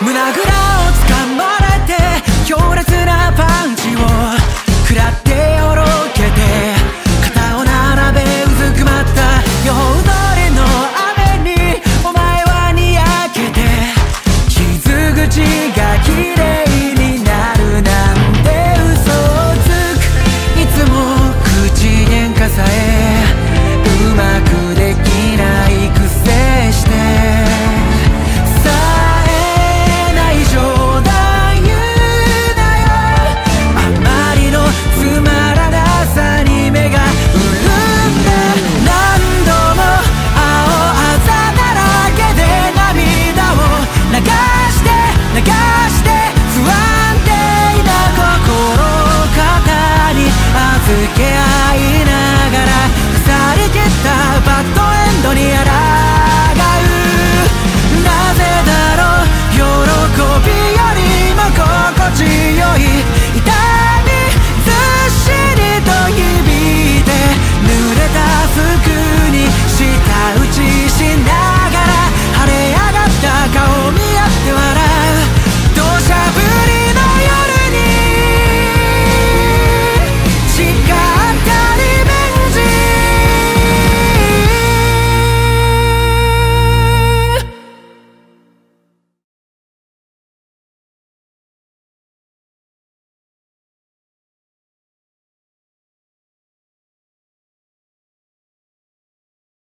胸ぐらをつかま care